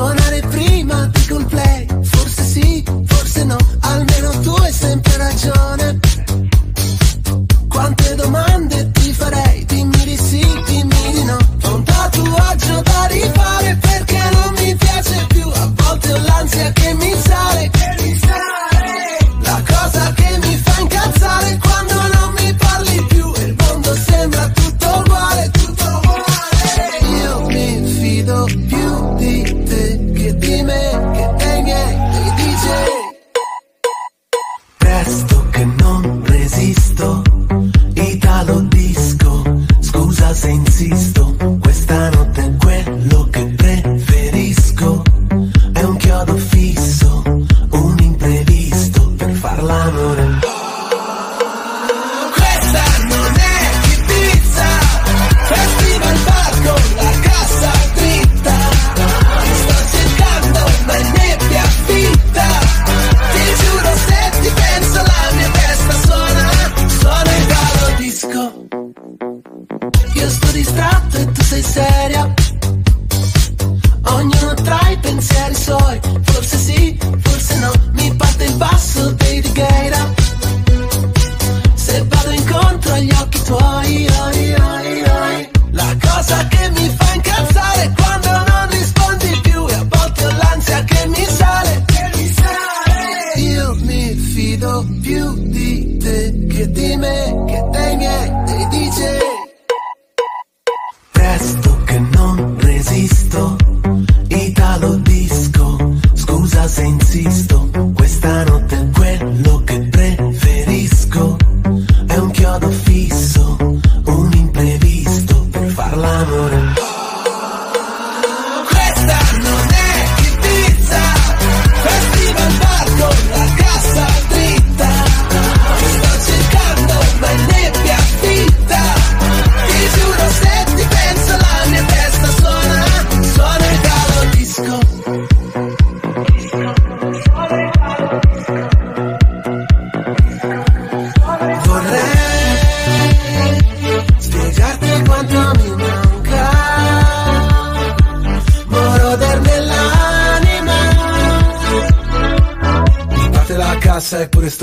Suonar e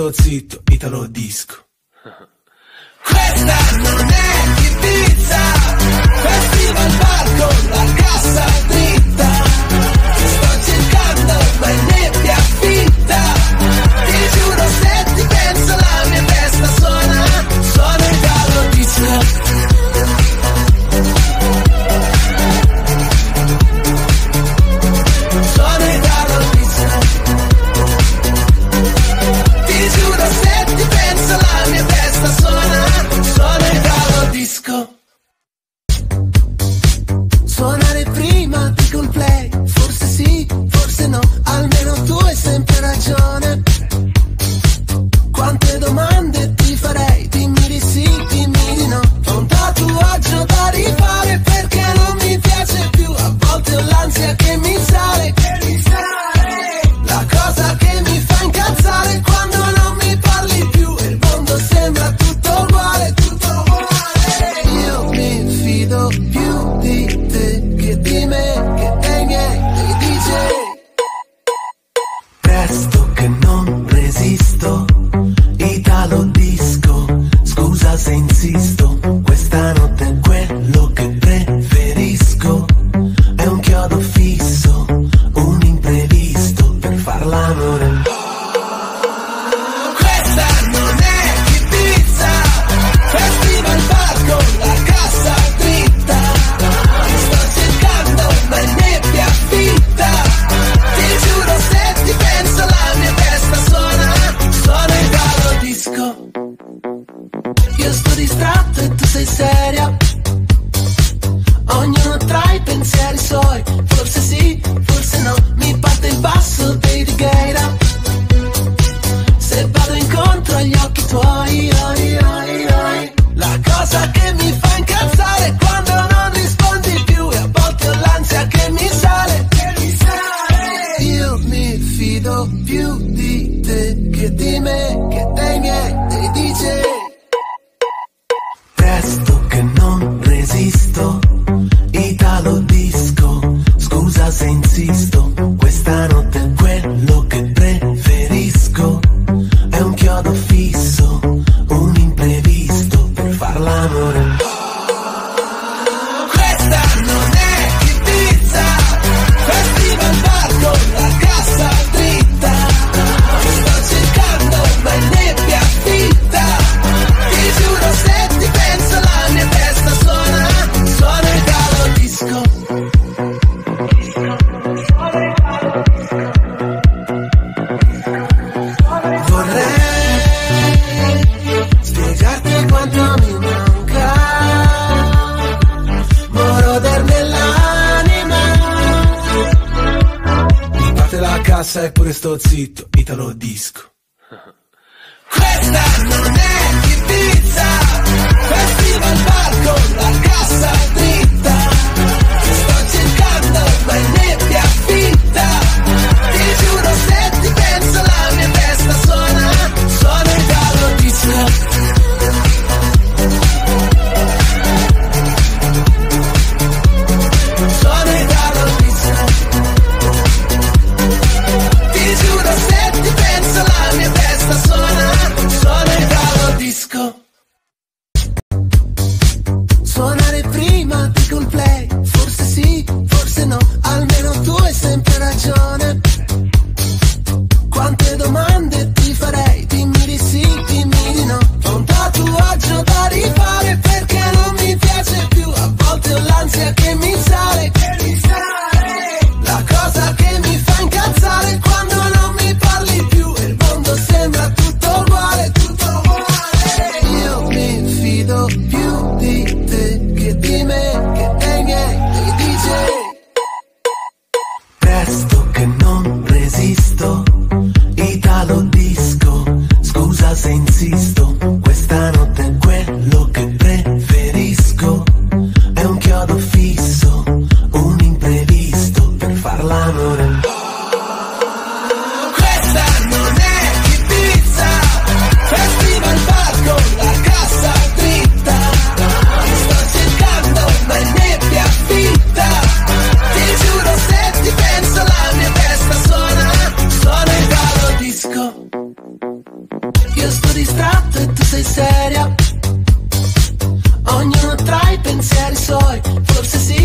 Carlocito tuoi, oi, oi, oi. La cosa che Close to see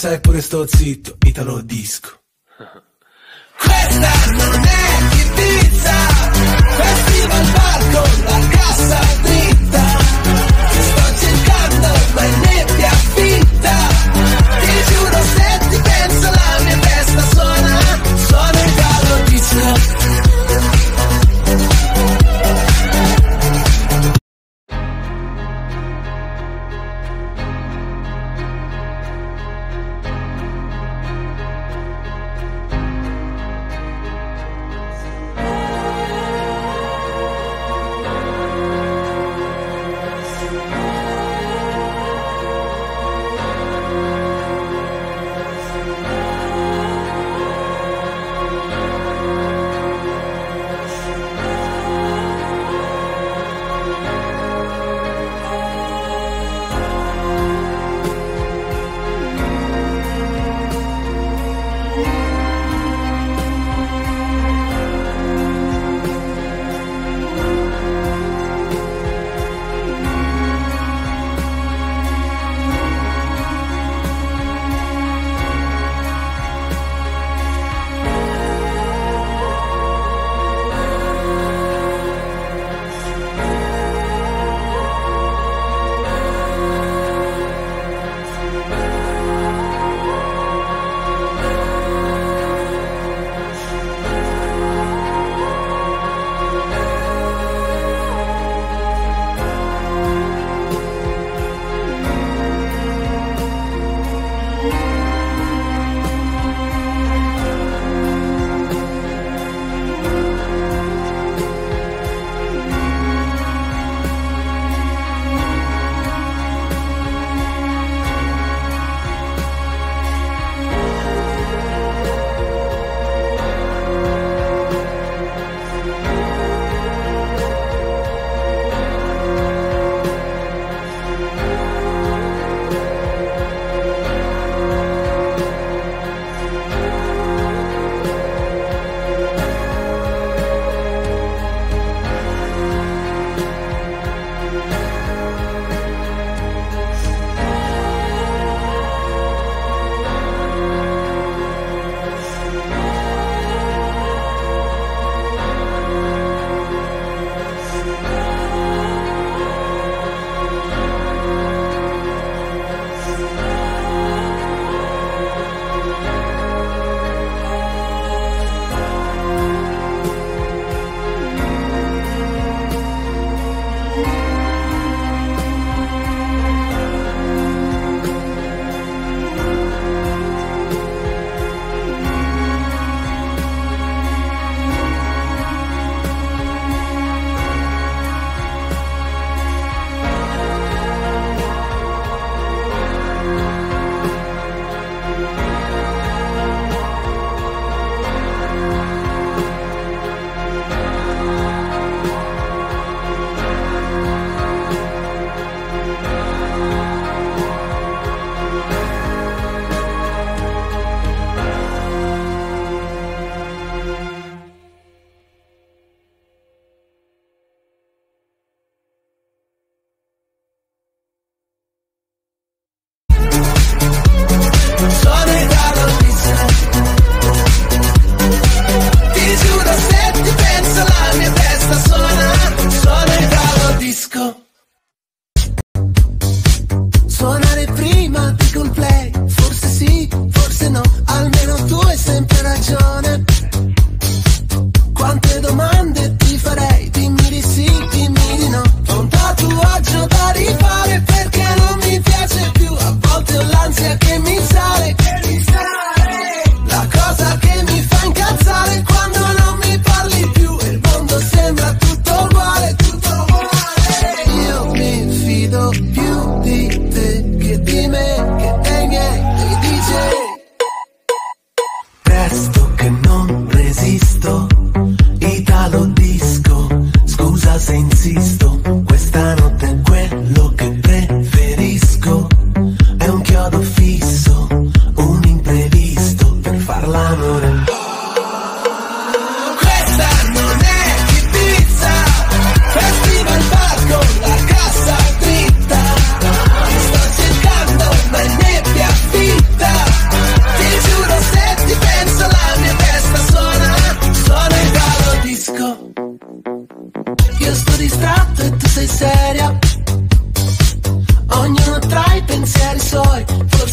passa e pure sto zitto, Italo Disco. Questa non è Ibiza, festival bar con la cassa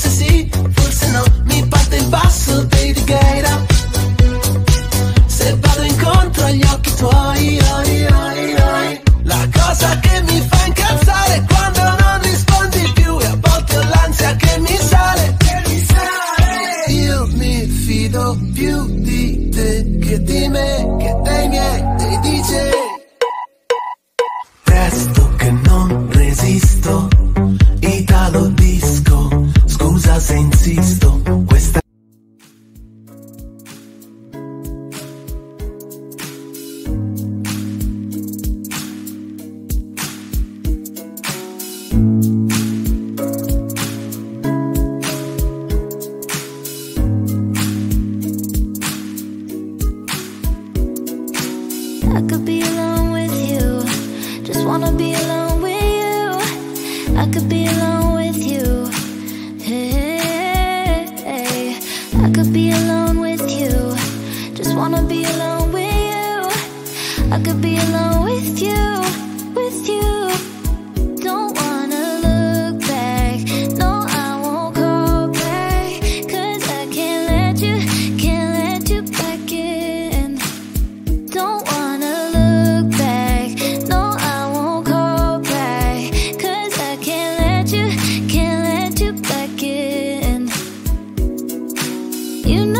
to see You know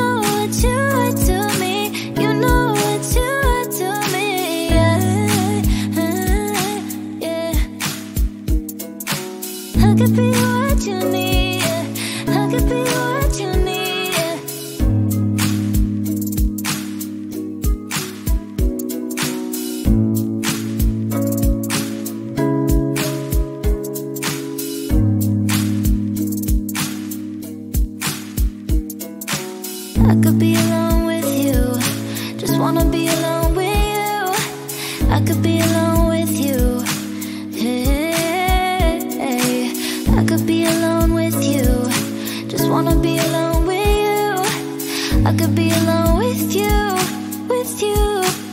alone with you, with you.